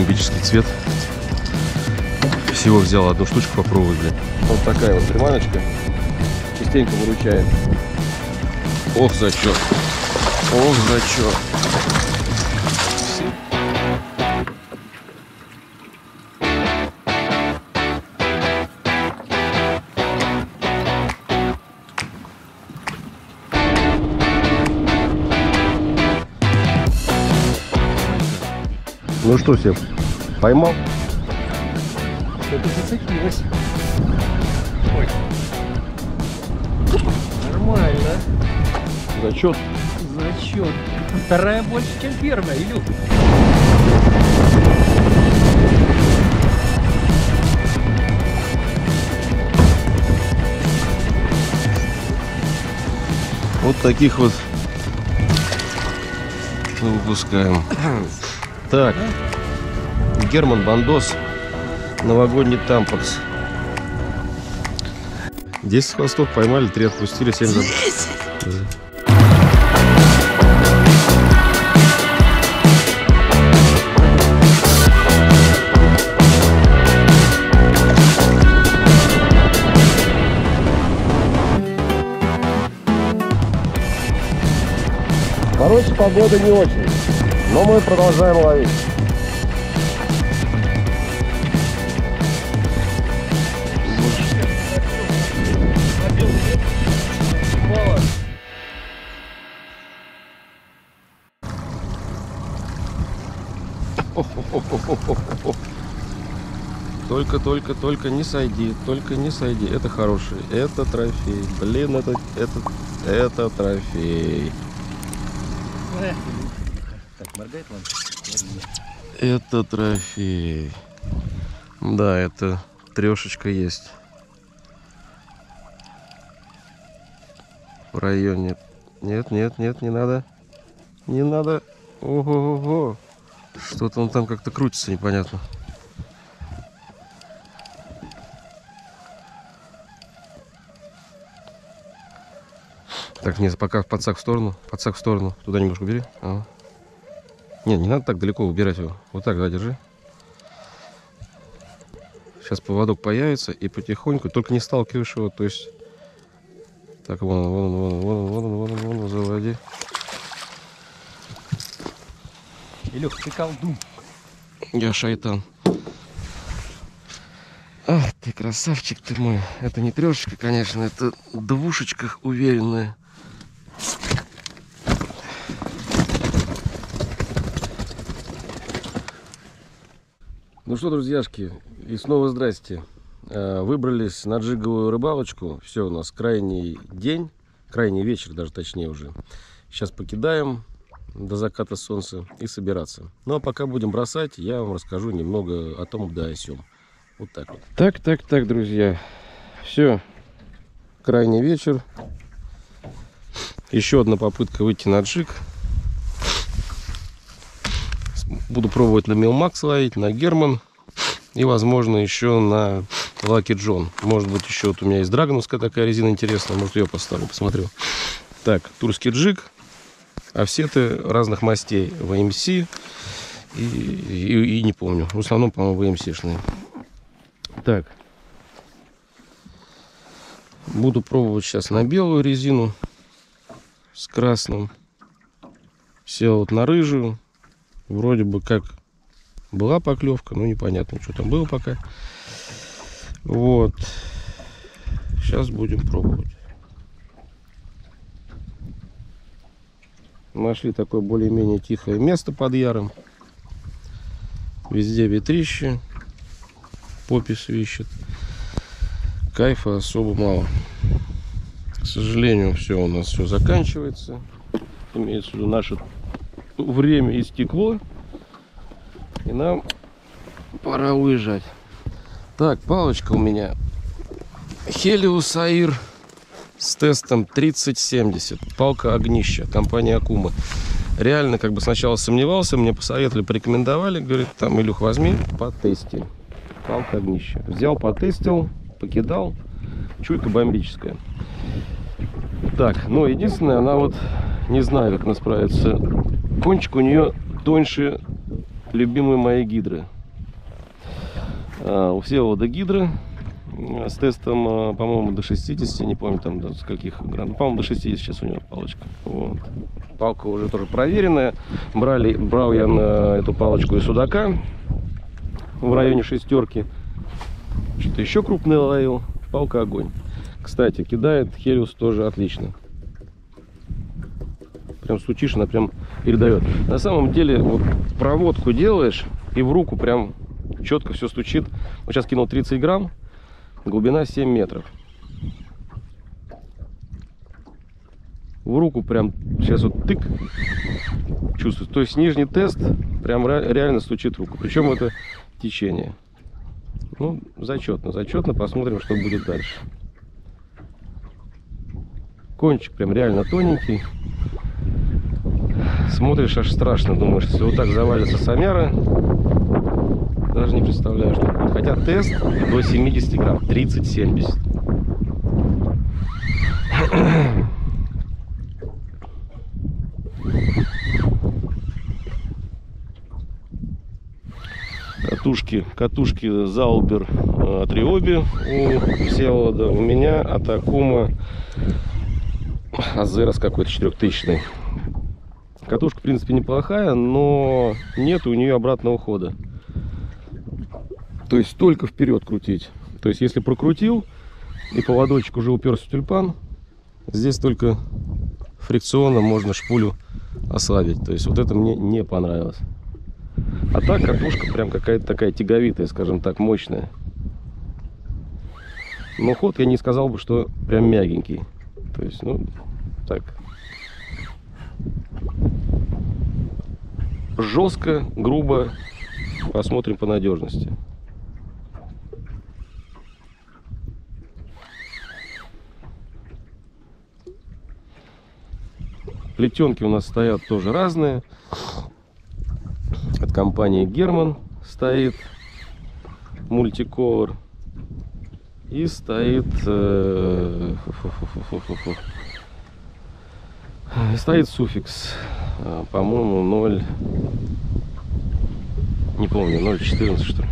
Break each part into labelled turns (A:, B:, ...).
A: бомбический цвет. Всего взял одну штучку попробовать, блин. Вот такая вот приманочка. Частенько выручает. Ох, зачет. Ох, зачет. Ну что, Сев, поймал?
B: Что-то зацепилось. Ой. Нормально.
A: Зачет.
B: Зачет. Вторая больше, чем первая, Илюх.
A: Вот таких вот мы выпускаем. Так, Герман Бандос, новогодний тампакс. 10 хвостов поймали, 3 отпустили, 7 за... Короче, погода не очень, но мы продолжаем ловить. Только, только, только не сойди, только не сойди. Это хороший, это трофей. Блин, это, это, это трофей.
B: Вам?
A: Это трофей. Да, это трешечка есть. В районе. Нет, нет, нет, не надо. Не надо. Ого-го-го. Что-то он там как-то крутится, непонятно. Так, нет, пока подсак в сторону. Подсак в сторону. Туда немножко убери. Ага. Не, не надо так далеко убирать его. Вот так, да, держи. Сейчас поводок появится и потихоньку, только не сталкиваешь его, то есть... Так, вон он, вон он, вон он, вон он, вон он, вон он, заводи.
B: Илюх, ты колдун.
A: Я шайтан. Ах, ты красавчик ты мой. Это не трешечка, конечно, это двушечка уверенная. Ну что, друзьяшки, и снова здрасте. Э, Выбрались на джиговую рыбалочку. Все, у нас крайний день, крайний вечер даже точнее уже. Сейчас покидаем до заката солнца и собираться. Ну а пока будем бросать, я вам расскажу немного о том, да о сём. Вот так вот. Так, так, так, друзья. Все. Крайний вечер. Еще одна попытка выйти на джиг. Буду пробовать на Милмакс ловить, на Герман. И, возможно, еще на Лаки Джон. Может быть, еще вот у меня есть драгоновская такая резина интересная. Может, ее поставлю, посмотрю. Так, турский джиг. Офсеты разных мастей. VMC и, и, и не помню. В основном, по-моему, VMC-шные. Так. Буду пробовать сейчас на белую резину с красным. Сел вот на рыжую. Вроде бы как была поклевка, но непонятно, что там было пока. Вот. Сейчас будем пробовать. Нашли такое более-менее тихое место под яром. Везде ветрище. Попи свищет. Кайфа особо мало. К сожалению, все у нас все заканчивается. Имеется в виду наше время истекло. И нам пора уезжать. Так, палочка у меня. Helios Air с тестом 3070. Палка огнища. Компания Акума. Реально, как бы сначала сомневался, мне посоветовали, порекомендовали. Говорит, там, Илюх, возьми, потести. Палка огнища. Взял, потестил, покидал. Чуйка бомбическая. Так, ну, единственное, она вот, не знаю, как она справится. Кончик у нее тоньше любимые мои гидры. А, у Всеволода гидра э, с тестом, э, по-моему, до 60, не помню там до скольких грамм. По-моему, до 60 сейчас у него палочка. Вот. Палка уже тоже проверенная. Брали, брал я на эту палочку и судака в районе шестерки. Что-то еще крупный ловил. Палка огонь. Кстати, кидает Хелиус тоже отлично. Прям стучишь, она прям передает. На самом деле, вот проводку делаешь, и в руку прям четко все стучит. Вот сейчас кинул 30 грамм, глубина 7 метров. В руку прям сейчас вот тык чувствует. То есть нижний тест прям ре- реально стучит руку. Причем это течение. Ну, зачетно, зачетно. Посмотрим, что будет дальше. Кончик прям реально тоненький. Смотришь, аж страшно, думаешь, если вот так завалится самяра, даже не представляю, что будет. Хотя тест до 70 грамм, 30-70. Катушки, катушки Заубер э, Триоби у Всеволода. У меня Атакума Азерос какой-то 4000 Катушка, в принципе, неплохая, но нет у нее обратного хода. То есть только вперед крутить. То есть если прокрутил и поводочек уже уперся в тюльпан, здесь только фрикционно можно шпулю ослабить. То есть вот это мне не понравилось. А так катушка прям какая-то такая тяговитая, скажем так, мощная. Но ход я не сказал бы, что прям мягенький. То есть, ну, так. Жестко, грубо. Посмотрим по надежности. Плетенки у нас стоят тоже разные. От компании Герман стоит мультиковер. И стоит... э, фу-фу-фу-фу-фу. И стоит суффикс. Э, По-моему, 0... Не помню, 0.14 что ли.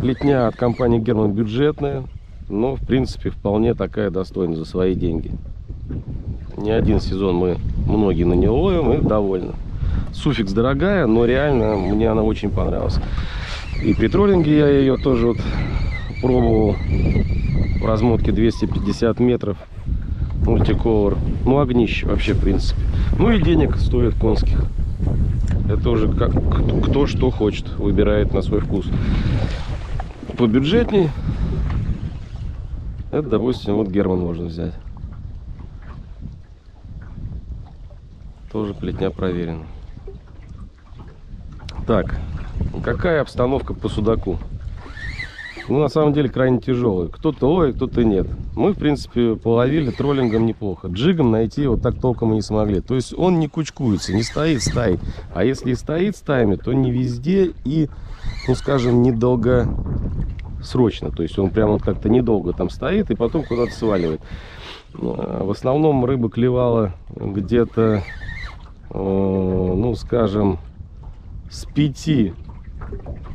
A: Плетня от компании Герман бюджетная, но в принципе вполне такая достойная за свои деньги. Не один сезон мы многие на нее ловим и довольны. Суффикс дорогая, но реально мне она очень понравилась. И при троллинге я ее тоже вот пробовал в размотке 250 метров мультиковер. Ну, огнище вообще, в принципе. Ну и денег стоит конских. Это уже как кто, что хочет, выбирает на свой вкус. Побюджетней. Это, допустим, вот Герман можно взять. Тоже плетня проверена. Так, какая обстановка по судаку? Ну, на самом деле, крайне тяжелый. Кто-то ловит, кто-то нет. Мы, в принципе, половили троллингом неплохо. Джигом найти вот так толком и не смогли. То есть он не кучкуется, не стоит стаей. А если и стоит стаями, то не везде и, ну, скажем, недолго срочно. То есть он прям вот как-то недолго там стоит и потом куда-то сваливает. А, В основном рыба клевала где-то, э, ну, скажем, с 5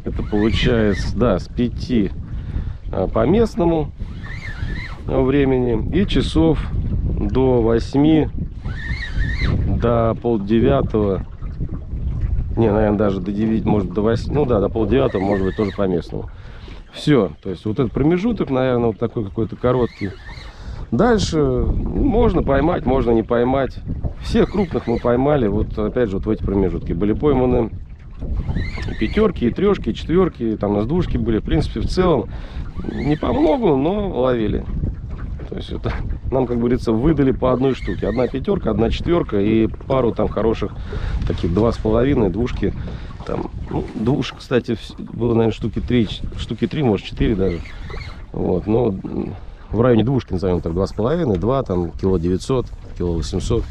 A: это получается, да, с 5 а, по местному времени и часов до 8 до полдевятого не, наверное, даже до 9, может, до 8, ну да, до полдевятого, может быть, тоже по местному. Все, то есть вот этот промежуток, наверное, вот такой какой-то короткий. Дальше можно поймать, можно не поймать. Всех крупных мы поймали, вот опять же, вот в эти промежутки. Были пойманы и пятерки, и трешки, и четверки, там у нас двушки были. В принципе, в целом не по многу, но ловили. То есть это нам, как говорится, выдали по одной штуке. Одна пятерка, одна четверка и пару там хороших таких два с половиной, двушки. Там, ну, двушек, кстати, было, наверное, штуки три, штуки три, может, четыре даже. Вот, но в районе двушки, назовем так, два с половиной, два, там, кило 900, кило 800.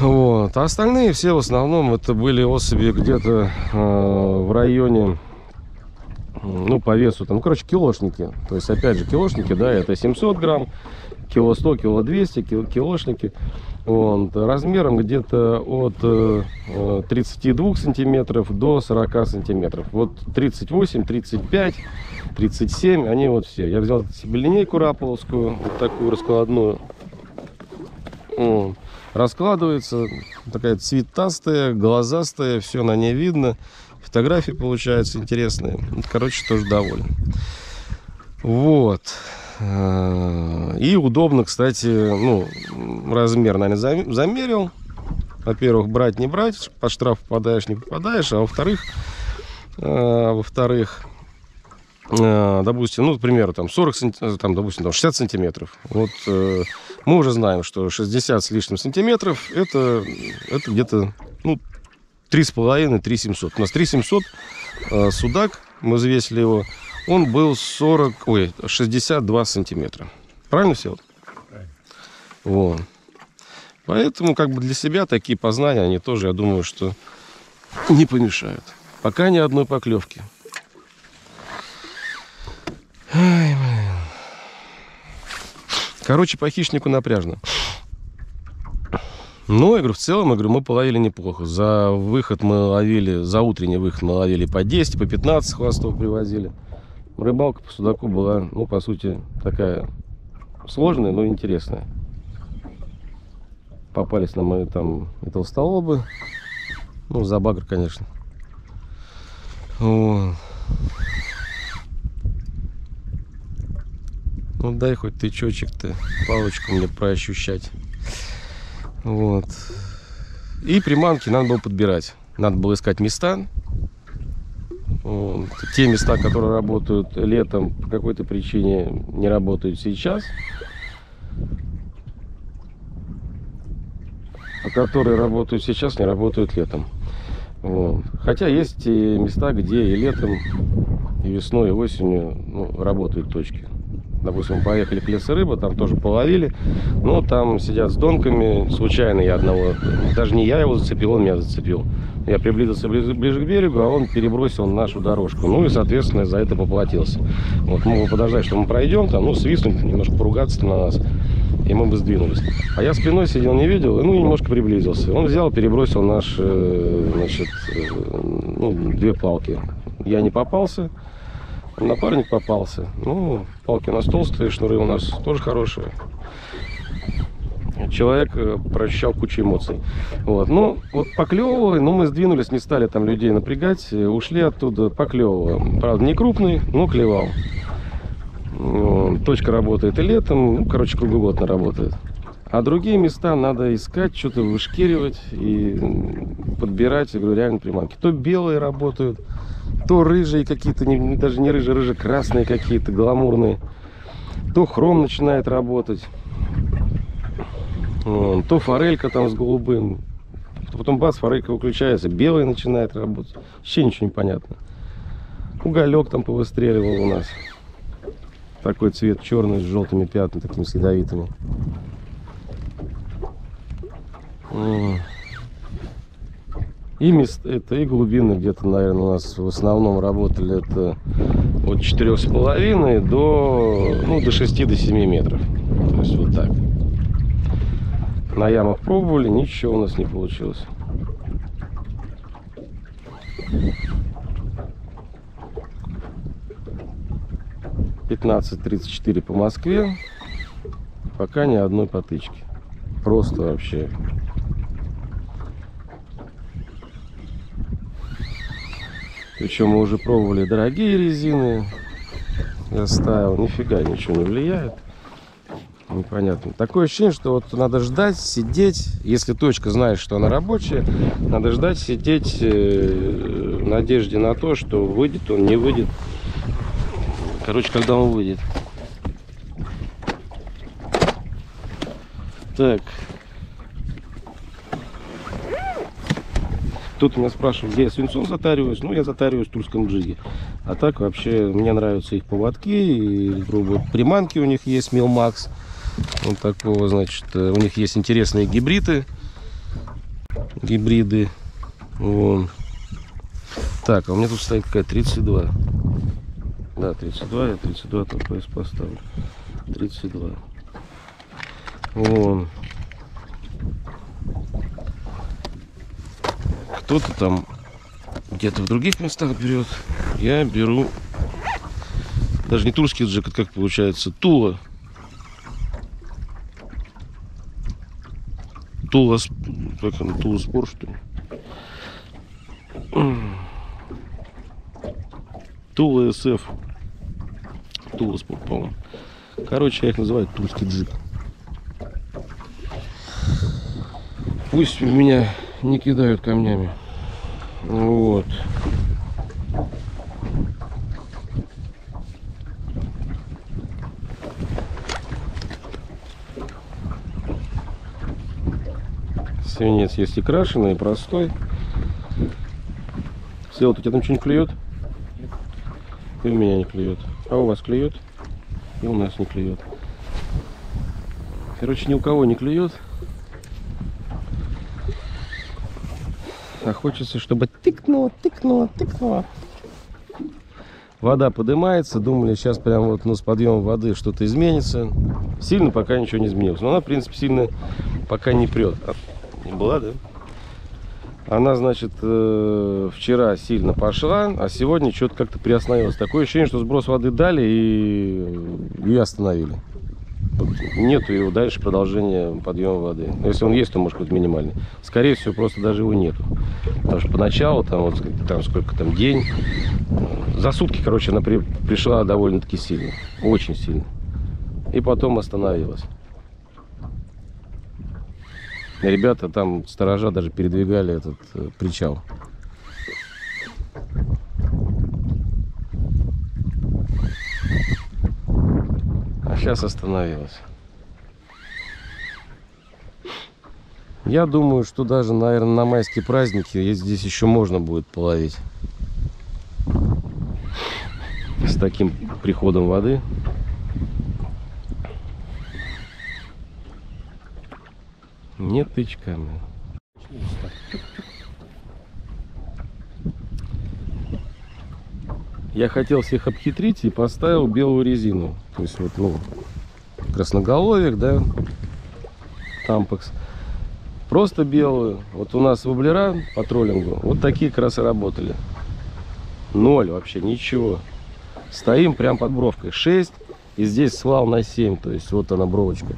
A: Вот. А остальные все в основном это были особи где-то э, в районе ну, по весу, там, короче, килошники. То есть, опять же, килошники, да, это 700 грамм, кило 100, кило 200, кило, килошники. Вот, размером где-то от э, 32 сантиметров до 40 сантиметров. Вот 38, 35, 37, они вот все. Я взял себе линейку раполовскую, вот такую раскладную. Вот. Раскладывается, такая цветастая, глазастая, все на ней видно. Фотографии получаются интересные. Короче, тоже доволен. Вот. А, И удобно, кстати, ну, размер, наверное, зам- замерил. Во-первых, брать, не брать, под штраф попадаешь, не попадаешь. А во-вторых, а, во-вторых, а, допустим, ну, к примеру, там 40 санти- там, допустим, там 60 сантиметров. Вот э, мы уже знаем, что 60 с лишним сантиметров это, это где-то, ну, 3,5-3 700. У нас 3 700 э, судак, мы взвесили его, он был 40, ой, 62 сантиметра. Правильно все? Вот. Поэтому как бы для себя такие познания, они тоже, я думаю, что не помешают. Пока ни одной поклевки. Ай, блин. Короче, по хищнику напряжно. Ну, я говорю, в целом, я говорю, мы половили неплохо. За выход мы ловили, за утренний выход мы ловили по 10, по 15 хвостов привозили. Рыбалка по судаку была, ну, по сути, такая сложная, но интересная. Попались нам мы там и толстолобы. Ну, за багр, конечно. Вот. Ну, дай хоть тычочек-то, палочку мне проощущать. Вот. И приманки надо было подбирать. Надо было искать места. Вот. Те места, которые работают летом, по какой-то причине не работают сейчас. А которые работают сейчас, не работают летом. Вот. Хотя есть и места, где и летом, и весной, и осенью ну, работают точки. Допустим, мы поехали к лесу рыба, там тоже половили. Но там сидят с донками. Случайно я одного, даже не я его зацепил, он меня зацепил. Я приблизился ближе, ближе к берегу, а он перебросил нашу дорожку. Ну и, соответственно, за это поплатился. Вот бы подождать, что мы пройдем, там, ну, свистнуть, немножко поругаться на нас. И мы бы сдвинулись. А я спиной сидел, не видел, и, ну, немножко приблизился. Он взял, перебросил наш, э, значит, э, ну, две палки. Я не попался, напарник попался. Ну, палки у нас толстые, шнуры у нас тоже хорошие. Человек э, прощал кучу эмоций. Вот. Ну, вот поклевывало, но мы сдвинулись, не стали там людей напрягать, э, ушли оттуда, поклевывало. Правда, не крупный, но клевал. Точка работает и летом, ну, короче, круглогодно работает. А другие места надо искать, что-то вышкиривать и подбирать, я говорю, реально приманки. То белые работают, то рыжие какие-то, даже не рыжие, рыже-красные какие-то, гламурные. То хром начинает работать. То форелька там с голубым. Потом бац, форелька выключается, белый начинает работать. Вообще ничего не понятно. Уголек там повыстреливал у нас. Такой цвет черный с желтыми пятнами, такими с ядовитыми. М. И мест, это и глубины где-то, наверное, у нас в основном работали это от четырех с половиной до, ну, до 6 до 7 метров. То есть вот так. На ямах пробовали, ничего у нас не получилось. Пятнадцать тридцать четыре по Москве. Пока ни одной потычки. Просто вообще. Причем мы уже пробовали дорогие резины. Я ставил, нифига ничего не влияет. Непонятно. Такое ощущение, что вот надо ждать, сидеть. Если точка знает, что она рабочая, надо ждать, сидеть э, в надежде на то, что выйдет он, не выйдет. Короче, когда он выйдет. Так. Тут меня спрашивают, где я свинцом затариваюсь. Ну, я затариваюсь в Тульском джиге. А так вообще мне нравятся их поводки. И пробую. Приманки у них есть Милмакс. Вот такого, значит, э, у них есть интересные гибриды. Гибриды. Вон. Так, а у меня тут стоит какая 32. Да, 32, я 32 там пояс поставлю. 32. Вон. Кто-то там где-то в других местах берет. Я беру даже не тульский джек, как получается, Тула. Тула, как он, Тула Спорт, что ли? Тула СФ. Тула Спорт, по-моему. Короче, я их называю тульский джип. Пусть меня не кидают камнями. Вот. Свинец есть и крашеный, и простой. Свет, у тебя там что-нибудь клюет? И у меня не клюет. А у вас клюет? И у нас не клюет. Короче, ни у кого не клюет. Хочется, чтобы тыкнуло, тыкнуло, тыкнуло. Вода поднимается, думали, сейчас прям вот ну, с подъемом воды что-то изменится. Сильно пока ничего не изменилось. Но она, в принципе, сильно пока не прет. А, Не была, да? Она, значит, э, вчера сильно пошла, а сегодня что-то как-то приостановилась. Такое ощущение, что сброс воды дали и ее остановили. Нету его дальше продолжения подъема воды. Но Если он есть, то может быть минимальный. Скорее всего, просто даже его нету. Потому что поначалу, там, вот, там сколько там, день, за сутки, короче, она при- пришла довольно-таки сильно. Очень сильно. И потом остановилась. Ребята там, сторожа, даже передвигали этот э, причал. Сейчас остановилась. Я думаю, что даже, наверное, на майские праздники здесь еще можно будет половить. С таким приходом воды. Не тычками. Я хотел всех обхитрить и поставил белую резину. То есть вот, ну, красноголовик, да, тампекс. Просто белую. Вот у нас воблера по троллингу вот такие и работали. Ноль вообще, ничего. Стоим прям под бровкой. 6 и здесь свал на 7. То есть вот она бровочка.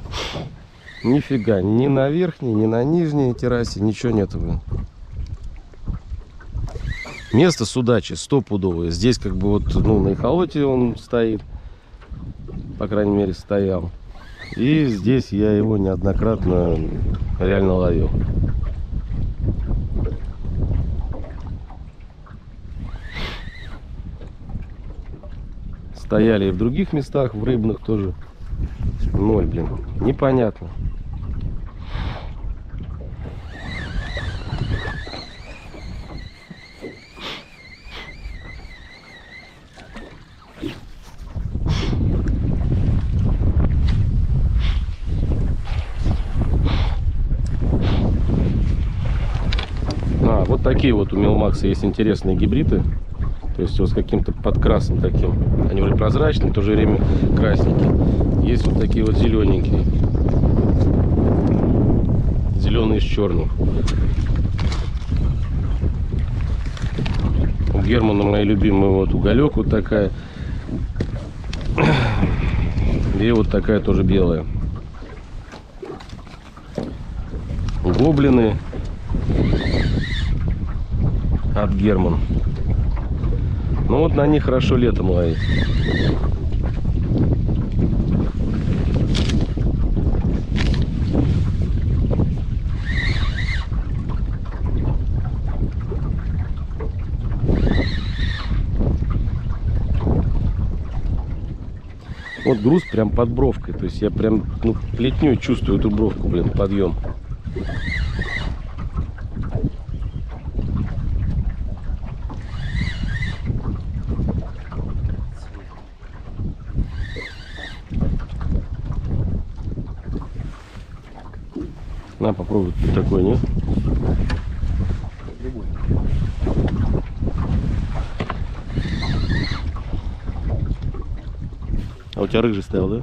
A: Нифига, ни на верхней, ни на нижней террасе ничего нету, блин. Место судачи стопудовое. Здесь как бы вот, ну, на эхолоте он стоит. По крайней мере, стоял. И здесь я его неоднократно реально ловил. Стояли и в других местах, в рыбных тоже. Ноль, блин. Непонятно. А, вот такие вот у Милмакса есть интересные гибриды. То есть вот с каким-то подкрасом таким. Они вроде прозрачные, в то же время красненькие. Есть вот такие вот зелененькие. Зеленые с черным. У Германа мои любимые вот уголек вот такая. И вот такая тоже белая. Гоблины от Герман. Ну вот на них хорошо летом ловить. Вот груз прям под бровкой. То есть я прям ну, плетню чувствую эту бровку, блин, подъем. Попробуй такой, нет? А у тебя рыжий стоял, да?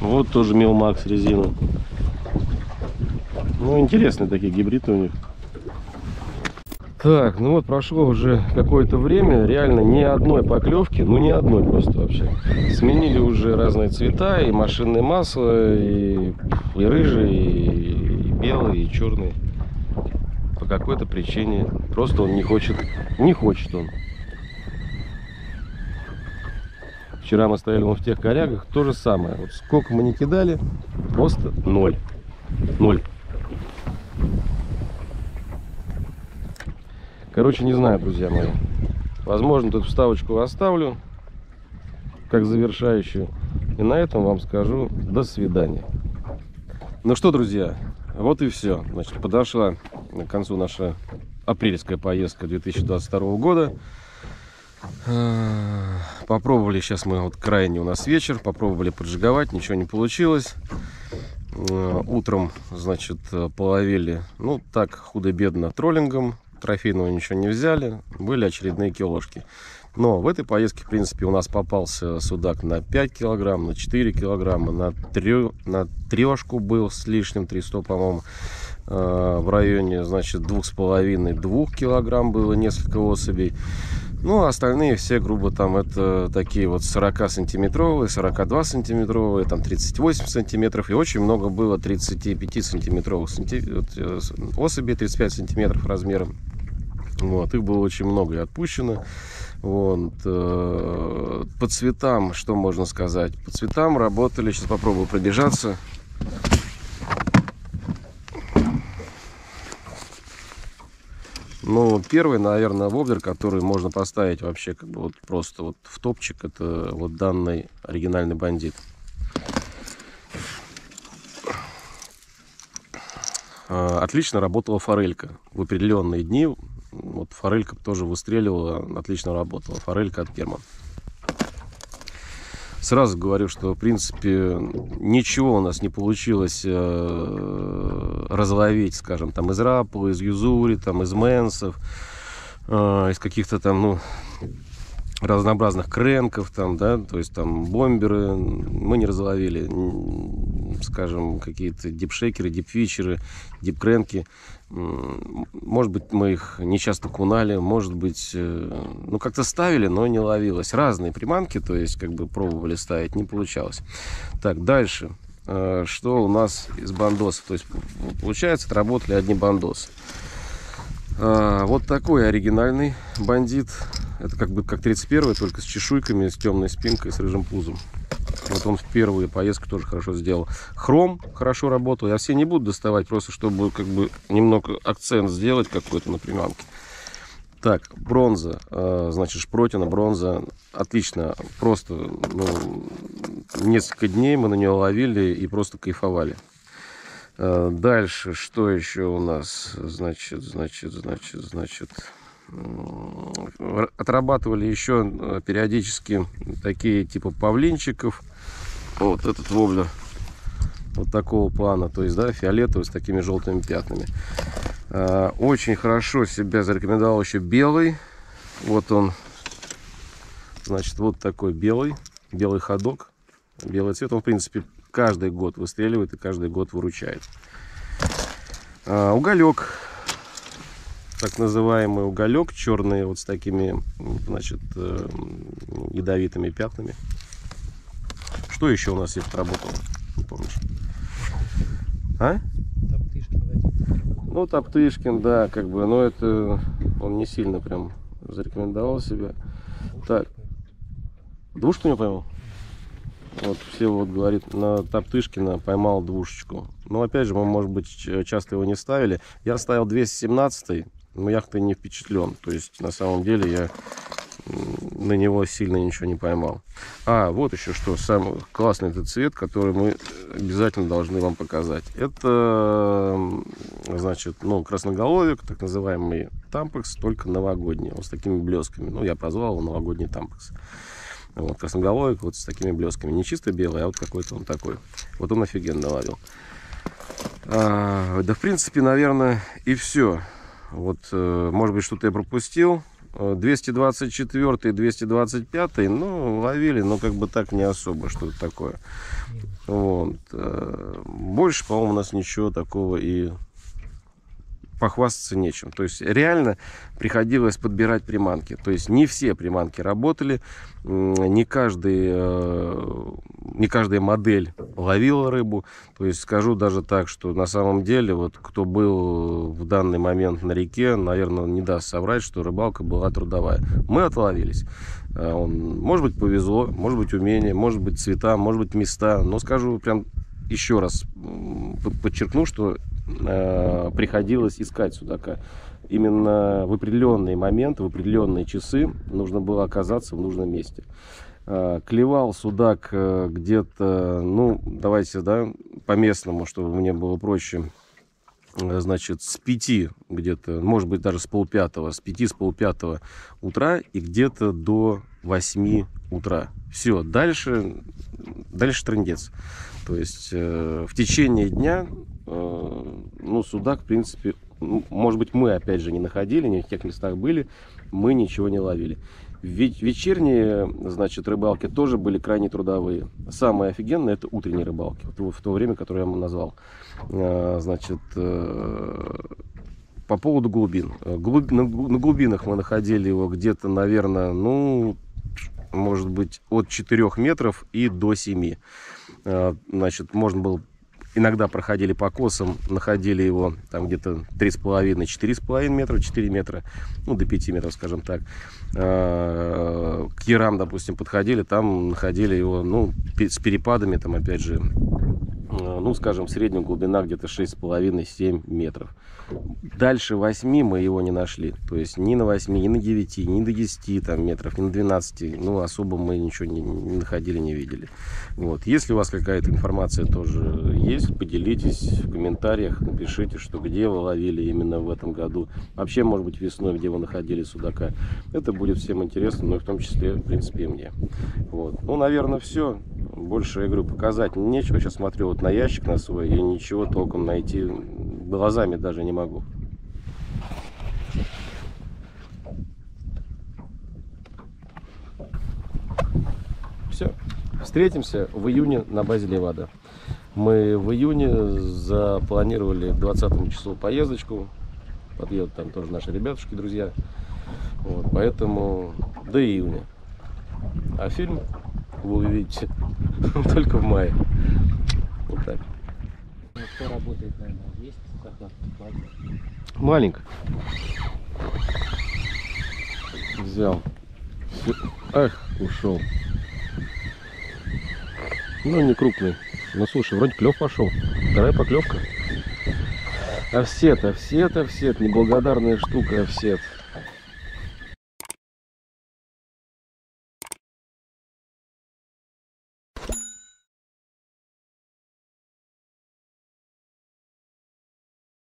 A: Вот тоже Милмакс резина. Ну, интересные такие гибриды у них. Так, ну вот прошло уже какое-то время, реально ни одной поклевки, ну ни одной просто вообще. Сменили уже разные цвета, и машинное масло, и, и рыжий, и, и белый, и черный. По какой-то причине. Просто он не хочет, не хочет он. Вчера мы стояли вон в тех корягах, то же самое. Вот сколько мы не кидали, просто ноль. Ноль. Короче, не знаю, друзья мои. Возможно, тут вставочку оставлю, как завершающую. И на этом вам скажу до свидания. Ну что, друзья, вот и все. Значит, подошла к концу наша апрельская поездка 2022 года. Попробовали, сейчас мы вот крайний у нас вечер, попробовали поджиговать, ничего не получилось. А, Утром, значит, половили, ну так, худо-бедно троллингом, трофейного ничего не взяли, были очередные килошки. Но в этой поездке, в принципе, у нас попался судак на 5 килограмм, на 4 килограмма, на, 3, на трешку был с лишним, 300, по-моему. Э, В районе, значит, 2,5-2 килограмм было несколько особей. Ну, а остальные все, грубо, там, это такие вот 40-сантиметровые, 42-сантиметровые, там, 38 сантиметров. И очень много было 35-сантиметровых санти... э, особей, 35 сантиметров размером. Вот, их было очень много и отпущено. Вот, э, по цветам, что можно сказать? По цветам работали, сейчас попробую пробежаться. Ну, первый, наверное, воблер, который можно поставить вообще как бы вот просто вот в топчик, это вот данный оригинальный бандит. А, Отлично работала форелька. В определенные дни вот форелька тоже выстреливала, отлично работала. Форелька от Герман. Сразу говорю, что в принципе ничего у нас не получилось э, разловить, скажем, там из рапла, из юзури, там из менсов, э, из каких-то там, ну, разнообразных кренков, там, да, то есть там бомберы мы не разловили, скажем, какие-то дипшекеры, дипфичеры, дипкренки. Может быть, мы их не часто кунали, может быть, э, ну, как-то ставили, но не ловилось. Разные приманки, то есть, как бы пробовали ставить, не получалось. Так, дальше. Э, Что у нас из бандосов? То есть, получается, отработали одни бандосы. А, Вот такой оригинальный бандит. Это как бы как 31 только с чешуйками, с темной спинкой, с рыжим пузом. Он в первую поездку тоже хорошо сделал. Хром хорошо работал. Я все не буду доставать, просто чтобы как бы немного акцент сделать какой-то на приманке. Так, бронза, э, значит, шпротина, бронза, отлично, просто, ну, несколько дней мы на нее ловили и просто кайфовали. Э, Дальше, что еще у нас? Значит, значит, значит, значит. Отрабатывали еще э, периодически такие типа павлинчиков. Вот этот воблер. Вот такого плана. То есть, да, фиолетовый с такими желтыми пятнами. Э, Очень хорошо себя зарекомендовал еще белый. Вот он. Значит, вот такой белый. Белый ходок. Белый цвет. Он, в принципе, каждый год выстреливает и каждый год выручает. А, уголек. Так называемый уголек. Черный вот с такими, значит, э, ядовитыми пятнами. Что еще у нас есть работало? Не помнишь? А? Ну, Топтышкин, да, как бы, но это он не сильно прям зарекомендовал себя. Так, двушку не поймал? Вот все вот говорит, на Топтышкина поймал двушечку. Но опять же, мы, может быть, часто его не ставили. Я ставил 217 но яхтой не впечатлен. То есть, на самом деле, я на него сильно ничего не поймал. А, вот еще что, самый классный этот цвет, который мы обязательно должны вам показать. Это, значит, ну, красноголовик, так называемый тампекс, только новогодний. Он с такими блесками. Ну, я прозвал его новогодний тампекс. Вот, красноголовик вот с такими блесками. Не чисто белый, а вот какой-то он такой. Вот он офигенно ловил. А, да, в принципе, наверное, и все. Вот, э, может быть, что-то я пропустил. Э, 224 225 ну, ловили, но как бы так не особо, что-то такое. Вот. э, Больше, по-моему, у нас ничего такого и похвастаться нечем. То есть реально приходилось подбирать приманки. То есть не все приманки работали, не, каждый, э, не каждая модель ловила рыбу. То есть скажу даже так, что на самом деле, вот кто был в данный момент на реке, наверное, не даст соврать, что рыбалка была трудовая. Мы отловились. Э, Может быть, повезло, может быть, умение, может быть, цвета, может быть, места. Но скажу прям еще раз подчеркну, что э, приходилось искать судака. Именно в определенные моменты, в определенные часы нужно было оказаться в нужном месте. Э, Клевал судак э, где-то, ну, давайте, да, по-местному, чтобы мне было проще, Э, значит, с пяти где-то, может быть, даже с полпятого, с пяти, с полпятого утра и где-то до восьми утра. Все, дальше, дальше трендец. То есть э, в течение дня, э, ну, судак, в принципе, ну, может быть, мы, опять же, не находили, не в тех местах были, мы ничего не ловили. Вечерние, значит, рыбалки тоже были крайне трудовые. Самое офигенное это утренние рыбалки, в то время, которое я вам назвал. Э, Значит, э, по поводу глубин. На глубинах мы находили его где-то, наверное, ну, может быть, от 4 метров и до 7. Э, Значит, можно было иногда проходили по косам, находили его там где-то 3,5-4,5 метра, 4 метра, ну, до 5 метров, скажем так. Э, К ярам, допустим, подходили, там находили его, ну, с перепадами, там, опять же, ну, скажем, средняя глубина где-то 6,5-7 метров. Дальше 8 мы его не нашли. То есть ни на 8, ни на 9, ни до 10 там, метров, ни на 12. Ну, особо мы ничего не, не находили, не видели. Вот. Если у вас какая-то информация тоже есть, поделитесь в комментариях, напишите, что где вы ловили именно в этом году. Вообще, может быть, весной, где вы находили судака. Это будет всем интересно, но и в том числе, в принципе, и мне. Вот. Ну, наверное, все. Больше, я говорю, показать нечего. Сейчас смотрю вот на ящик на свой и ничего толком найти глазами даже не могу. Все. Встретимся в июне на базе Левада. Мы в июне запланировали к 20 числу поездочку. Подъедут там тоже наши ребятушки, друзья. Вот, поэтому до июня. А фильм вы увидите только в мае. Вот так.
B: Ну, Кто работает, наверное, есть?
A: Маленько. Взял. Всё. Ах, ушел. Ну, не крупный. Ну, слушай, вроде клев пошел. Вторая поклевка. Овсет, овсет, овсет. Неблагодарная штука, овсет.